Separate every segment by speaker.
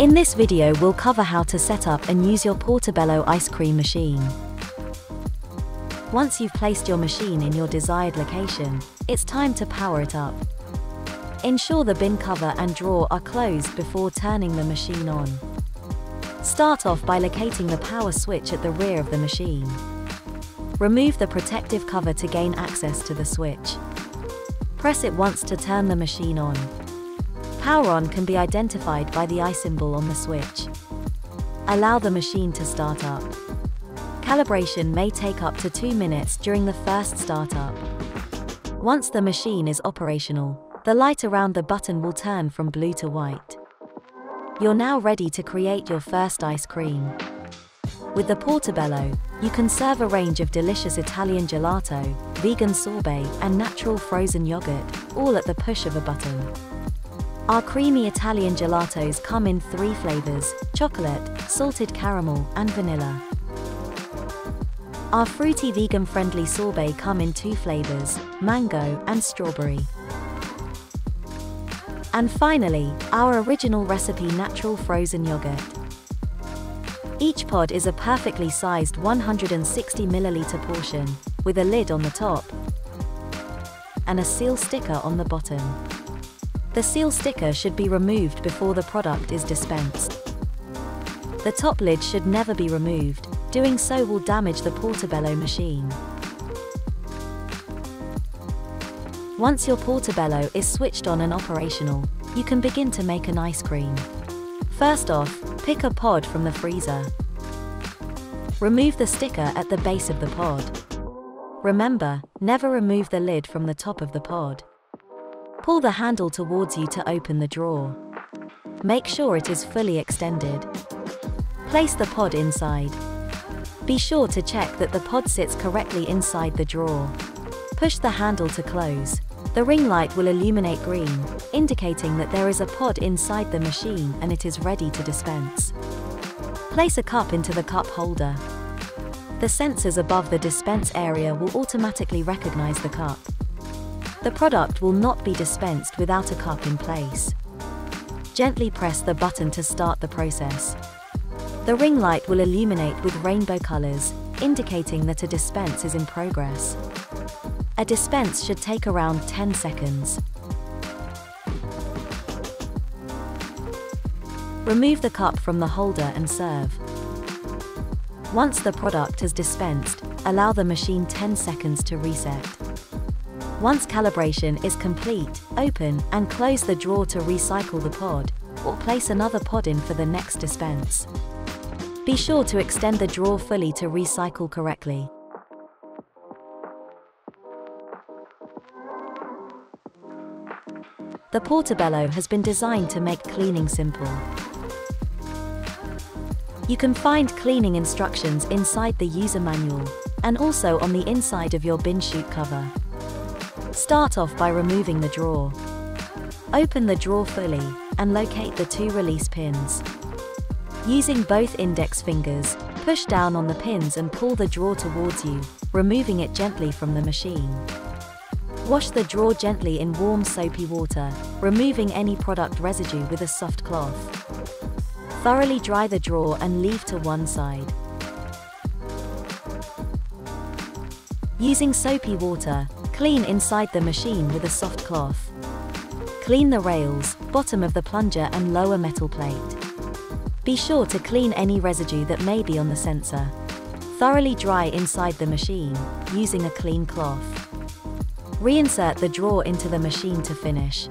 Speaker 1: In this video we'll cover how to set up and use your Portobello ice cream machine. Once you've placed your machine in your desired location, it's time to power it up. Ensure the bin cover and drawer are closed before turning the machine on. Start off by locating the power switch at the rear of the machine. Remove the protective cover to gain access to the switch. Press it once to turn the machine on. Power on can be identified by the I symbol on the switch. Allow the machine to start up. Calibration may take up to 2 minutes during the first startup. Once the machine is operational, the light around the button will turn from blue to white. You're now ready to create your first ice cream. With the Portobello, you can serve a range of delicious Italian gelato, vegan sorbet, and natural frozen yogurt, all at the push of a button. Our creamy Italian gelatos come in three flavors chocolate, salted caramel, and vanilla. Our fruity vegan friendly sorbet come in two flavors mango and strawberry. And finally, our original recipe natural frozen yogurt. Each pod is a perfectly sized 160 milliliter portion, with a lid on the top and a seal sticker on the bottom. The seal sticker should be removed before the product is dispensed. The top lid should never be removed, doing so will damage the Portobello machine. Once your Portobello is switched on and operational, you can begin to make an ice cream. First off, pick a pod from the freezer. Remove the sticker at the base of the pod. Remember, never remove the lid from the top of the pod. Pull the handle towards you to open the drawer. Make sure it is fully extended. Place the pod inside. Be sure to check that the pod sits correctly inside the drawer. Push the handle to close. The ring light will illuminate green, indicating that there is a pod inside the machine and it is ready to dispense. Place a cup into the cup holder. The sensors above the dispense area will automatically recognize the cup. The product will not be dispensed without a cup in place. Gently press the button to start the process. The ring light will illuminate with rainbow colors, indicating that a dispense is in progress. A dispense should take around 10 seconds. Remove the cup from the holder and serve. Once the product is dispensed, allow the machine 10 seconds to reset. Once calibration is complete, open and close the drawer to recycle the pod, or place another pod in for the next dispense. Be sure to extend the drawer fully to recycle correctly. The Portobello has been designed to make cleaning simple. You can find cleaning instructions inside the user manual, and also on the inside of your bin chute cover. Start off by removing the drawer. Open the drawer fully, and locate the two release pins. Using both index fingers, push down on the pins and pull the drawer towards you, removing it gently from the machine. Wash the drawer gently in warm soapy water, removing any product residue with a soft cloth. Thoroughly dry the drawer and leave to one side. Using soapy water, Clean inside the machine with a soft cloth. Clean the rails, bottom of the plunger and lower metal plate. Be sure to clean any residue that may be on the sensor. Thoroughly dry inside the machine, using a clean cloth. Reinsert the drawer into the machine to finish.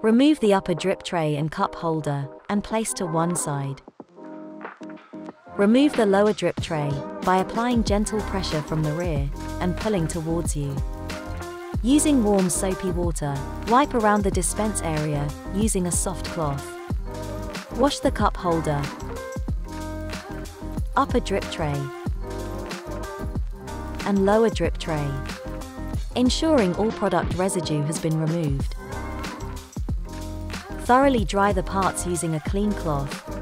Speaker 1: Remove the upper drip tray and cup holder, and place to one side. Remove the lower drip tray by applying gentle pressure from the rear and pulling towards you. Using warm soapy water, wipe around the dispense area using a soft cloth. Wash the cup holder, upper drip tray, and lower drip tray, ensuring all product residue has been removed. Thoroughly dry the parts using a clean cloth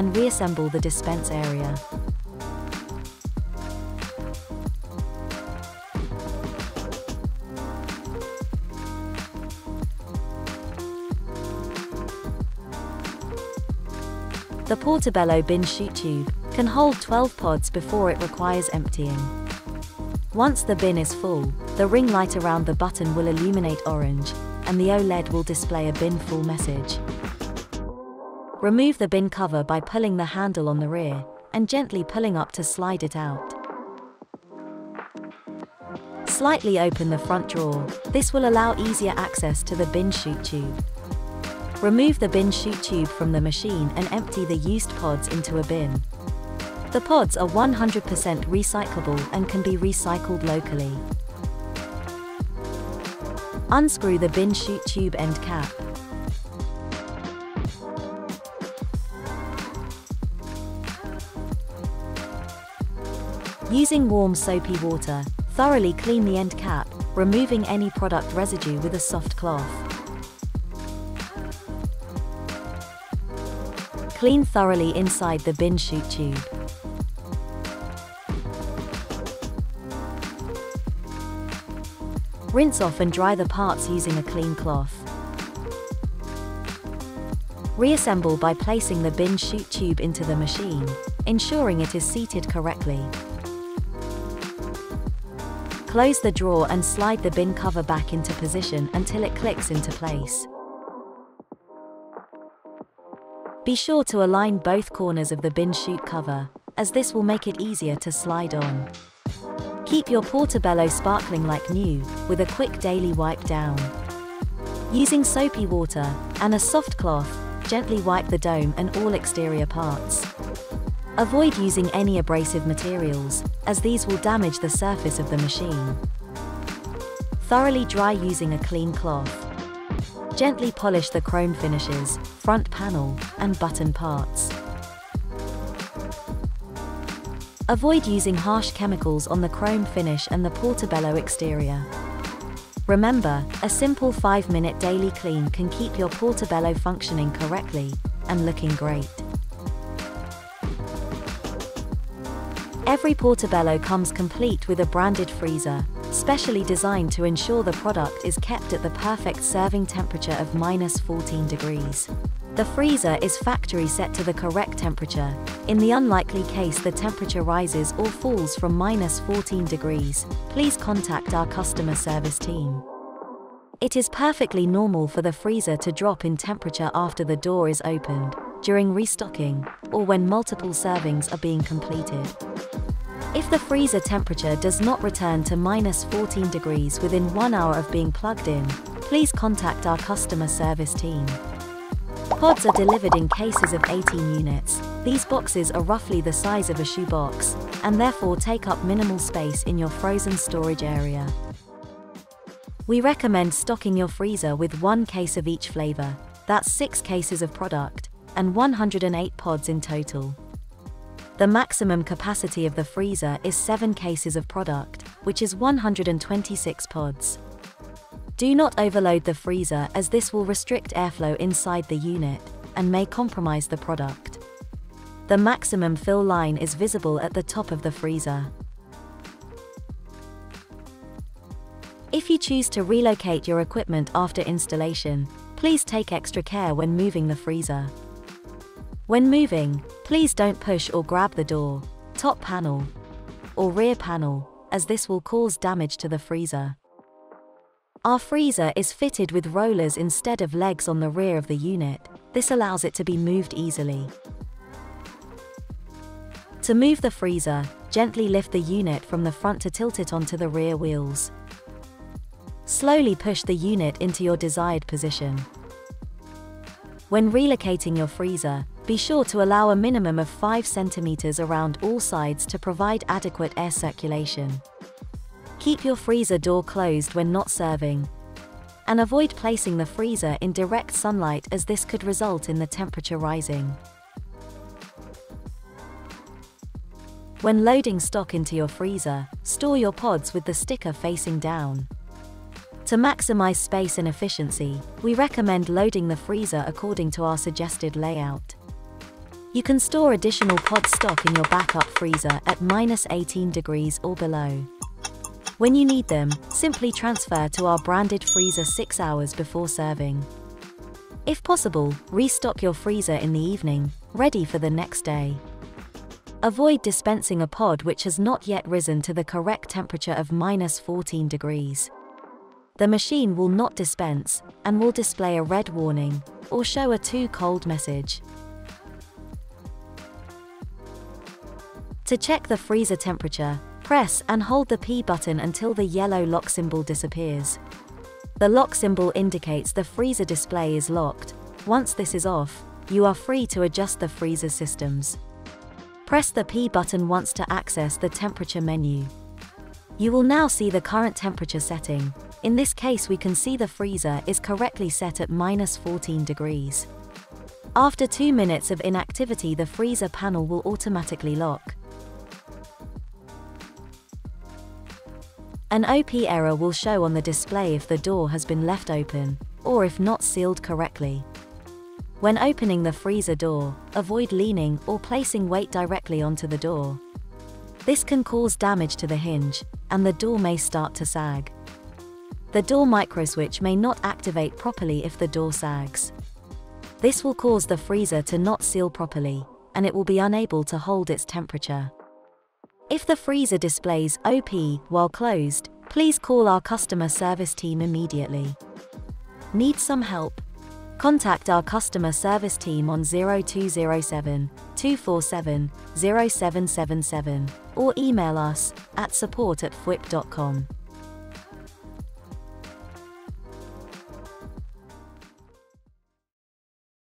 Speaker 1: and reassemble the dispense area. The Portobello bin chute tube can hold 12 pods before it requires emptying. Once the bin is full, the ring light around the button will illuminate orange, and the OLED will display a bin full message. Remove the bin cover by pulling the handle on the rear, and gently pulling up to slide it out. Slightly open the front drawer, this will allow easier access to the bin chute tube. Remove the bin chute tube from the machine and empty the used pods into a bin. The pods are 100% recyclable and can be recycled locally. Unscrew the bin chute tube end cap. Using warm soapy water, thoroughly clean the end cap, removing any product residue with a soft cloth. Clean thoroughly inside the bin chute tube. Rinse off and dry the parts using a clean cloth. Reassemble by placing the bin chute tube into the machine, ensuring it is seated correctly. Close the drawer and slide the bin cover back into position until it clicks into place. Be sure to align both corners of the bin chute cover, as this will make it easier to slide on. Keep your Portobello sparkling like new, with a quick daily wipe down. Using soapy water and a soft cloth, gently wipe the dome and all exterior parts. Avoid using any abrasive materials, as these will damage the surface of the machine. Thoroughly dry using a clean cloth. Gently polish the chrome finishes, front panel, and button parts. Avoid using harsh chemicals on the chrome finish and the Portobello exterior. Remember, a simple 5-minute daily clean can keep your Portobello functioning correctly and looking great. Every Portobello comes complete with a branded freezer, specially designed to ensure the product is kept at the perfect serving temperature of minus 14 degrees. The freezer is factory set to the correct temperature. In the unlikely case the temperature rises or falls from minus 14 degrees, please contact our customer service team. It is perfectly normal for the freezer to drop in temperature after the door is opened, during restocking, or when multiple servings are being completed. If the freezer temperature does not return to minus 14 degrees within one hour of being plugged in, please contact our customer service team. Pods are delivered in cases of 18 units. These boxes are roughly the size of a shoebox, and therefore take up minimal space in your frozen storage area. We recommend stocking your freezer with one case of each flavor, that's 6 cases of product, and 108 pods in total. The maximum capacity of the freezer is 7 cases of product, which is 126 pods. Do not overload the freezer as this will restrict airflow inside the unit and may compromise the product. The maximum fill line is visible at the top of the freezer. If you choose to relocate your equipment after installation, please take extra care when moving the freezer. When moving, please don't push or grab the door, top panel, or rear panel, as this will cause damage to the freezer. Our freezer is fitted with rollers instead of legs on the rear of the unit, this allows it to be moved easily. To move the freezer, gently lift the unit from the front to tilt it onto the rear wheels. Slowly push the unit into your desired position. When relocating your freezer, be sure to allow a minimum of 5 centimeters around all sides to provide adequate air circulation. Keep your freezer door closed when not serving. And avoid placing the freezer in direct sunlight as this could result in the temperature rising. When loading stock into your freezer, store your pods with the sticker facing down. To maximize space and efficiency, we recommend loading the freezer according to our suggested layout. You can store additional pod stock in your backup freezer at minus 18 degrees or below. When you need them, simply transfer to our branded freezer 6 hours before serving. If possible, restock your freezer in the evening, ready for the next day. Avoid dispensing a pod which has not yet risen to the correct temperature of minus 14 degrees. The machine will not dispense and will display a red warning or show a too cold message. To check the freezer temperature, press and hold the P button until the yellow lock symbol disappears. The lock symbol indicates the freezer display is locked. Once this is off, you are free to adjust the freezer systems. Press the P button once to access the temperature menu. You will now see the current temperature setting. In this case we can see the freezer is correctly set at minus 14 degrees. After 2 minutes of inactivity the freezer panel will automatically lock. An OP error will show on the display if the door has been left open, or if not sealed correctly. When opening the freezer door, avoid leaning or placing weight directly onto the door. This can cause damage to the hinge, and the door may start to sag. The door microswitch may not activate properly if the door sags. This will cause the freezer to not seal properly, and it will be unable to hold its temperature. If the freezer displays OP while closed, please call our customer service team immediately. Need some help? Contact our customer service team on 0207 247 0777 or email us at support at fwip.com.